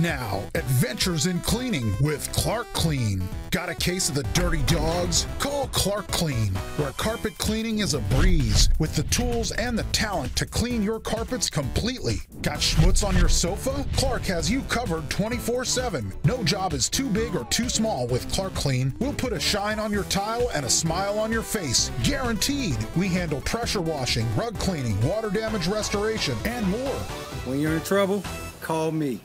Now, adventures in cleaning with Clark Clean. Got a case of the dirty dogs? Call Clark Clean, where carpet cleaning is a breeze with the tools and the talent to clean your carpets completely. Got schmutz on your sofa? Clark has you covered 24 7. No job is too big or too small with Clark Clean. We'll put a shine on your tile and a smile on your face. Guaranteed. We handle pressure washing, rug cleaning, water damage restoration, and more. When you're in trouble, call me.